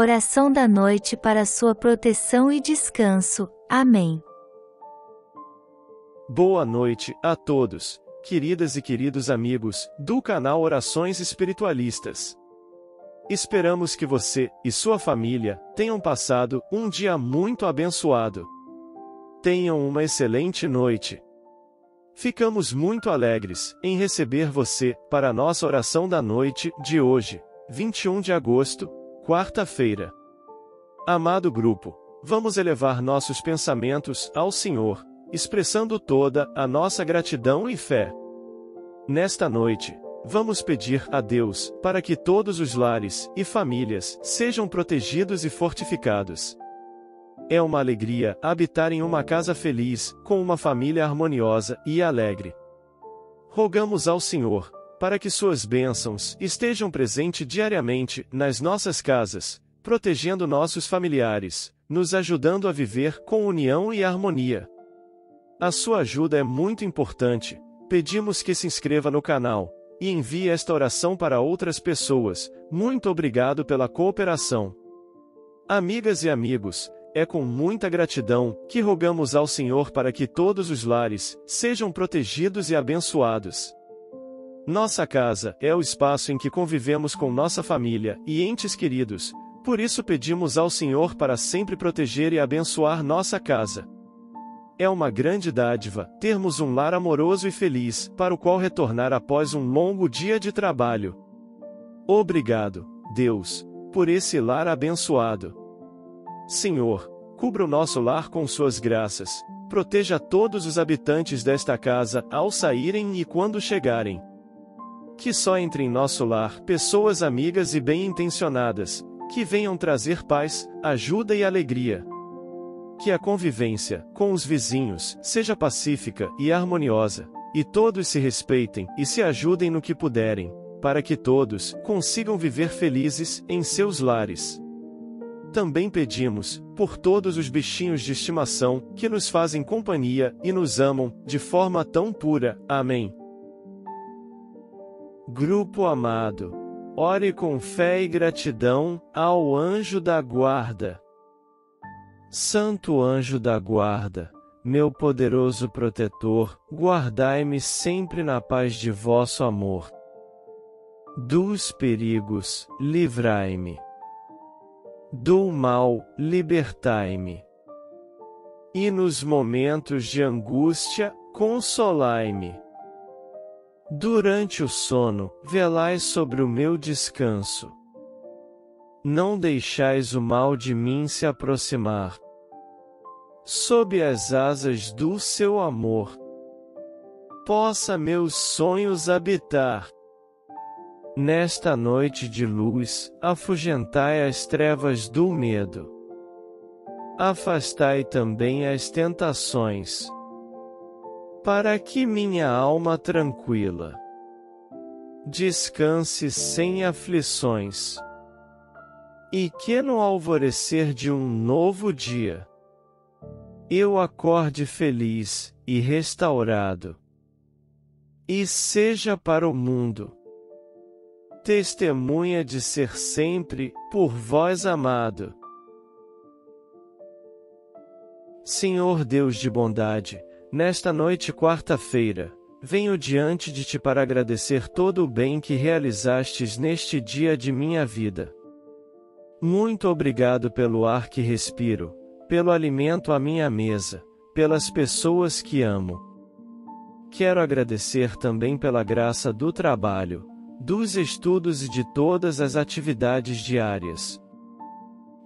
Oração da noite para sua proteção e descanso. Amém. Boa noite a todos, queridas e queridos amigos do canal Orações Espiritualistas. Esperamos que você e sua família tenham passado um dia muito abençoado. Tenham uma excelente noite. Ficamos muito alegres em receber você para a nossa oração da noite de hoje, 21 de agosto, quarta-feira. Amado grupo, vamos elevar nossos pensamentos ao Senhor, expressando toda a nossa gratidão e fé. Nesta noite, vamos pedir a Deus para que todos os lares e famílias sejam protegidos e fortificados. É uma alegria habitar em uma casa feliz, com uma família harmoniosa e alegre. Rogamos ao Senhor, para que suas bênçãos estejam presentes diariamente nas nossas casas, protegendo nossos familiares, nos ajudando a viver com união e harmonia. A sua ajuda é muito importante. Pedimos que se inscreva no canal e envie esta oração para outras pessoas. Muito obrigado pela cooperação. Amigas e amigos, é com muita gratidão que rogamos ao Senhor para que todos os lares sejam protegidos e abençoados. Nossa casa é o espaço em que convivemos com nossa família e entes queridos, por isso pedimos ao Senhor para sempre proteger e abençoar nossa casa. É uma grande dádiva termos um lar amoroso e feliz, para o qual retornar após um longo dia de trabalho. Obrigado, Deus, por esse lar abençoado. Senhor, cubra o nosso lar com suas graças, proteja todos os habitantes desta casa ao saírem e quando chegarem. Que só entre em nosso lar pessoas amigas e bem-intencionadas, que venham trazer paz, ajuda e alegria. Que a convivência com os vizinhos seja pacífica e harmoniosa, e todos se respeitem e se ajudem no que puderem, para que todos consigam viver felizes em seus lares. Também pedimos, por todos os bichinhos de estimação, que nos fazem companhia e nos amam, de forma tão pura. Amém. Grupo amado. Ore com fé e gratidão ao anjo da guarda. Santo anjo da guarda, meu poderoso protetor, guardai-me sempre na paz de vosso amor. Dos perigos, livrai-me do mal, libertai-me. E nos momentos de angústia, consolai-me. Durante o sono, velai sobre o meu descanso. Não deixais o mal de mim se aproximar. Sob as asas do seu amor, possa meus sonhos habitar. Nesta noite de luz, afugentai as trevas do medo. Afastai também as tentações. Para que minha alma tranquila descanse sem aflições. E que no alvorecer de um novo dia, eu acorde feliz e restaurado. E seja para o mundo testemunha de ser sempre, por vós amado. Senhor Deus de bondade, nesta noite quarta-feira, venho diante de ti para agradecer todo o bem que realizastes neste dia de minha vida. Muito obrigado pelo ar que respiro, pelo alimento à minha mesa, pelas pessoas que amo. Quero agradecer também pela graça do trabalho, dos estudos e de todas as atividades diárias.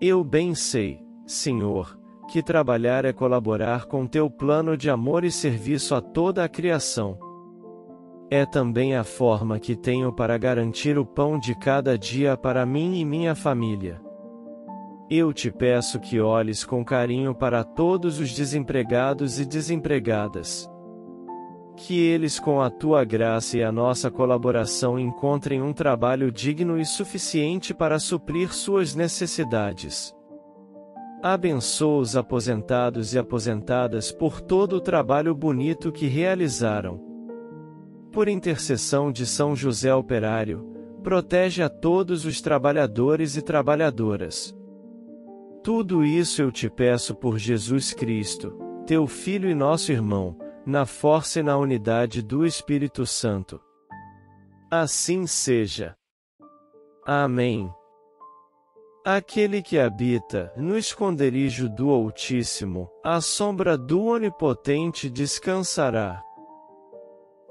Eu bem sei, Senhor, que trabalhar é colaborar com teu plano de amor e serviço a toda a criação. É também a forma que tenho para garantir o pão de cada dia para mim e minha família. Eu te peço que olhes com carinho para todos os desempregados e desempregadas que eles, com a tua graça e a nossa colaboração, encontrem um trabalho digno e suficiente para suprir suas necessidades. Abençoa os aposentados e aposentadas por todo o trabalho bonito que realizaram. Por intercessão de São José Operário, protege a todos os trabalhadores e trabalhadoras. Tudo isso eu te peço por Jesus Cristo, teu Filho e nosso irmão, na força e na unidade do Espírito Santo. Assim seja. Amém. Aquele que habita no esconderijo do Altíssimo, à sombra do Onipotente descansará.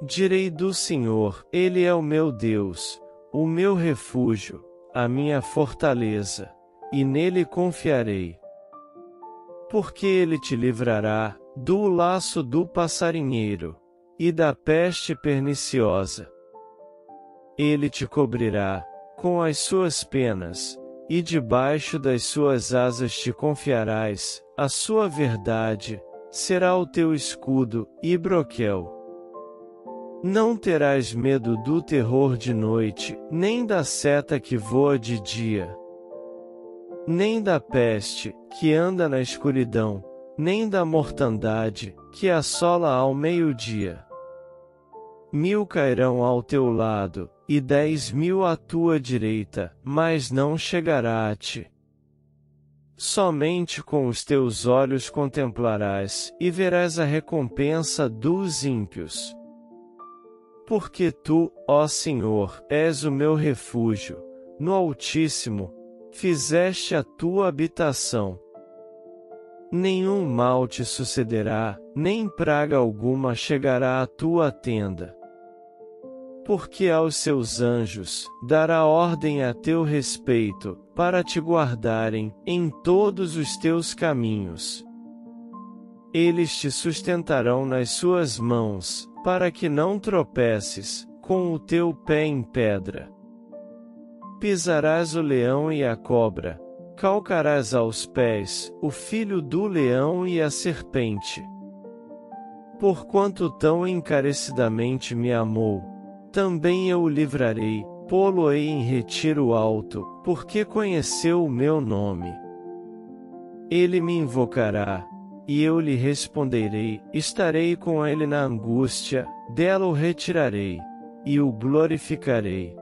Direi do Senhor, Ele é o meu Deus, o meu refúgio, a minha fortaleza e nele confiarei. Porque ele te livrará do laço do passarinheiro e da peste perniciosa. Ele te cobrirá com as suas penas, e debaixo das suas asas te confiarás, a sua verdade será o teu escudo e broquel. Não terás medo do terror de noite, nem da seta que voa de dia nem da peste, que anda na escuridão, nem da mortandade, que assola ao meio-dia. Mil cairão ao teu lado, e dez mil à tua direita, mas não chegará a ti. Somente com os teus olhos contemplarás, e verás a recompensa dos ímpios. Porque tu, ó Senhor, és o meu refúgio, no Altíssimo, fizeste a tua habitação. Nenhum mal te sucederá, nem praga alguma chegará à tua tenda. Porque aos seus anjos dará ordem a teu respeito, para te guardarem em todos os teus caminhos. Eles te sustentarão nas suas mãos, para que não tropeces com o teu pé em pedra. Pisarás o leão e a cobra, calcarás aos pés o filho do leão e a serpente. Porquanto tão encarecidamente me amou, também eu o livrarei, pô-lo-ei em retiro alto, porque conheceu o meu nome. Ele me invocará, e eu lhe responderei, estarei com ele na angústia, dela o retirarei, e o glorificarei.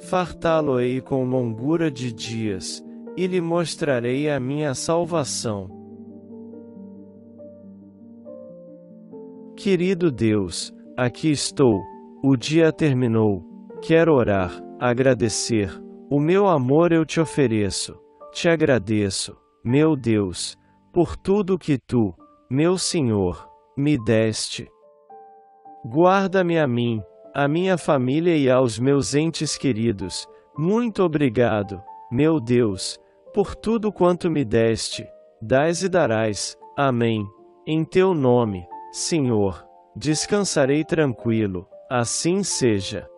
Fartá-lo-ei com longura de dias, e lhe mostrarei a minha salvação. Querido Deus, aqui estou, o dia terminou, quero orar, agradecer, o meu amor eu te ofereço, te agradeço, meu Deus, por tudo que tu, meu Senhor, me deste. Guarda-me a mim, à minha família e aos meus entes queridos. Muito obrigado, meu Deus, por tudo quanto me deste. Dás e darás. Amém. Em teu nome, Senhor, descansarei tranquilo. Assim seja.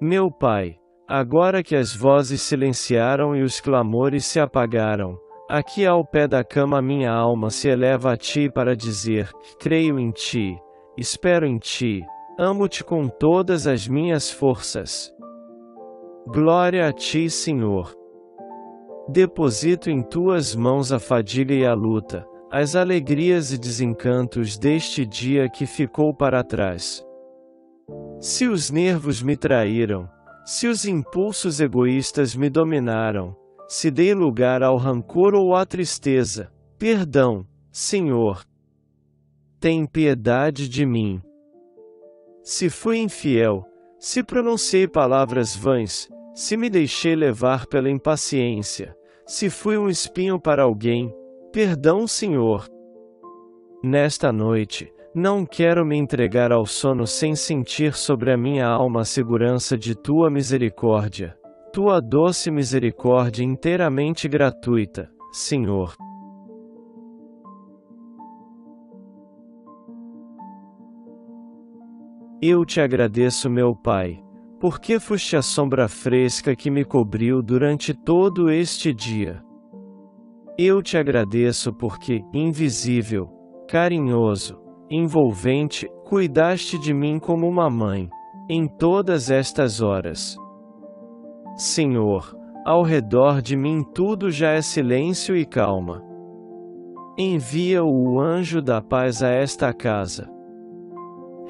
Meu Pai, agora que as vozes silenciaram e os clamores se apagaram, aqui ao pé da cama minha alma se eleva a ti para dizer: creio em ti espero em ti, amo-te com todas as minhas forças. Glória a ti, Senhor. Deposito em tuas mãos a fadiga e a luta, as alegrias e desencantos deste dia que ficou para trás. Se os nervos me traíram, se os impulsos egoístas me dominaram, se dei lugar ao rancor ou à tristeza, perdão, Senhor, tem piedade de mim. Se fui infiel, se pronunciei palavras vãs, se me deixei levar pela impaciência, se fui um espinho para alguém, perdão, Senhor. Nesta noite, não quero me entregar ao sono sem sentir sobre a minha alma a segurança de tua misericórdia, tua doce misericórdia inteiramente gratuita, Senhor. Eu te agradeço, meu Pai, porque foste a sombra fresca que me cobriu durante todo este dia. Eu te agradeço porque, invisível, carinhoso, envolvente, cuidaste de mim como uma mãe, em todas estas horas. Senhor, ao redor de mim tudo já é silêncio e calma. Envia o anjo da paz a esta casa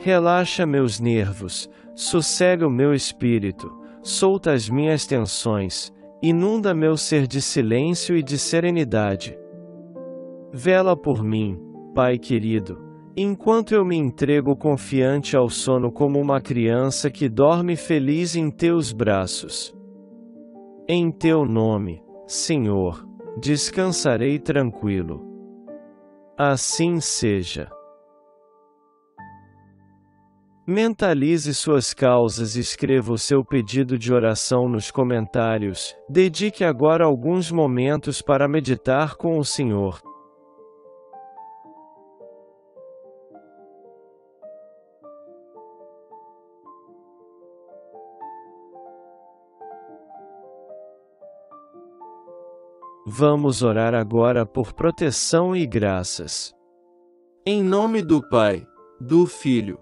Relaxa meus nervos, sossega o meu espírito, solta as minhas tensões, inunda meu ser de silêncio e de serenidade. Vela por mim, Pai querido, enquanto eu me entrego confiante ao sono como uma criança que dorme feliz em teus braços. Em teu nome, Senhor, descansarei tranquilo. Assim seja. Mentalize suas causas e escreva o seu pedido de oração nos comentários. Dedique agora alguns momentos para meditar com o Senhor. Vamos orar agora por proteção e graças. Em nome do Pai, do Filho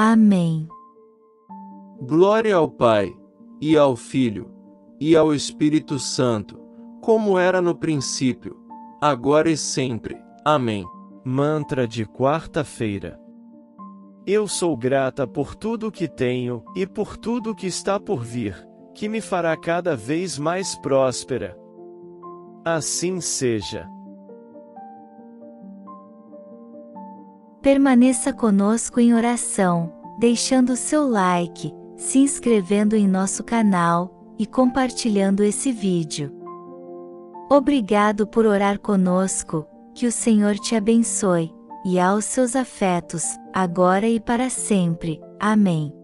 Amém. Glória ao Pai, e ao Filho, e ao Espírito Santo, como era no princípio, agora e sempre. Amém. Mantra de quarta-feira. Eu sou grata por tudo que tenho e por tudo que está por vir, que me fará cada vez mais próspera. Assim seja. Permaneça conosco em oração, deixando seu like, se inscrevendo em nosso canal e compartilhando esse vídeo. Obrigado por orar conosco, que o Senhor te abençoe, e aos seus afetos, agora e para sempre. Amém.